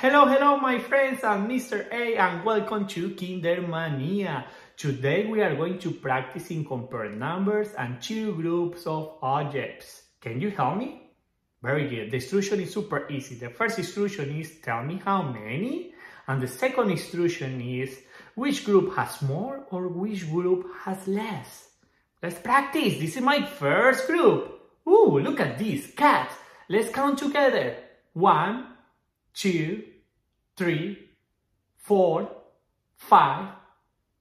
Hello, hello, my friends. I'm Mr. A and welcome to Kindermania. Today we are going to practice in compare numbers and two groups of objects. Can you help me? Very good. The instruction is super easy. The first instruction is tell me how many. And the second instruction is which group has more or which group has less. Let's practice. This is my first group. Ooh, look at these cats. Let's count together. One, two, three, four, five,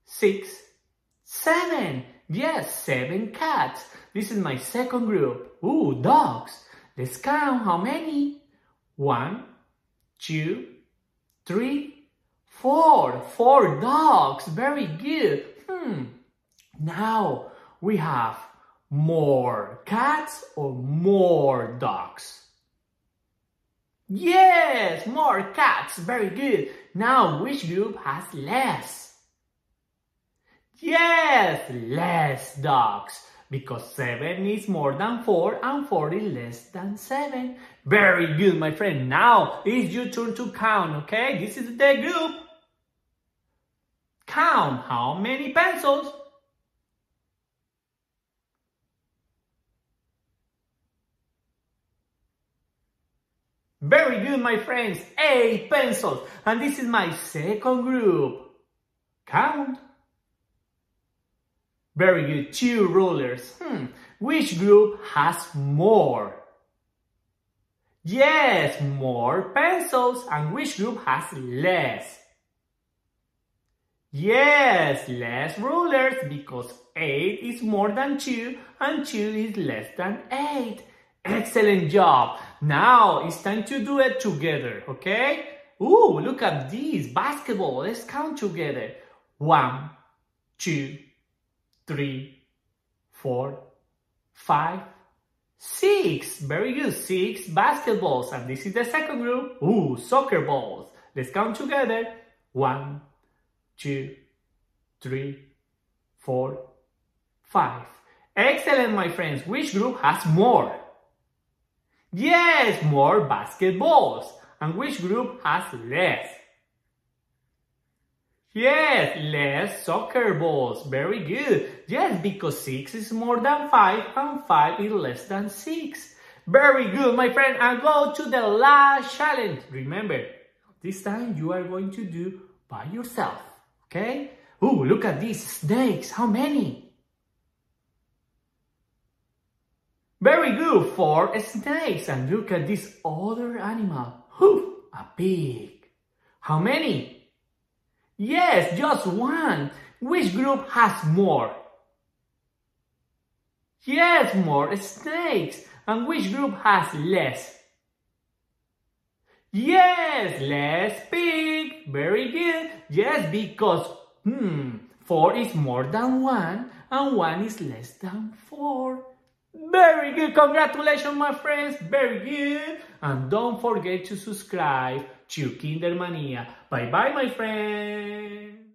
six, seven. Yes, seven cats. This is my second group. Ooh, dogs. Let's count how many? One, two, three, four. Four dogs. Very good. Hmm. Now we have more cats or more dogs? Yes, more cats. Very good. Now, which group has less? Yes, less dogs. Because 7 is more than 4 and 4 is less than 7. Very good, my friend. Now, it's your turn to count, okay? This is the group. Count how many pencils? Very good, my friends. Eight pencils. And this is my second group. Count. Very good. Two rulers. Hmm. Which group has more? Yes, more pencils. And which group has less? Yes, less rulers because 8 is more than 2 and 2 is less than 8. Excellent job. Now it's time to do it together, okay? Ooh, look at this basketball. Let's count together. One, two, three, four, five, six. Very good. Six basketballs. And this is the second group. Ooh, soccer balls. Let's count together. One, two, three, four, five. Excellent, my friends. Which group has more? Yes, more basketballs. And which group has less? Yes, less soccer balls. Very good. Yes, because 6 is more than 5 and 5 is less than 6. Very good, my friend. And go to the last challenge. Remember, this time you are going to do by yourself. Okay? Ooh, look at these snakes. How many? Good four snakes. And look at this other animal. Whew, a pig. How many? Yes, just one. Which group has more? Yes, more snakes. And which group has less? Yes, less pig. Very good. Yes, because, hmm, four is more than one and one is less than four. Very good. Congratulations, my friends. Very good. And don't forget to subscribe to Kindermania. Bye-bye, my friends.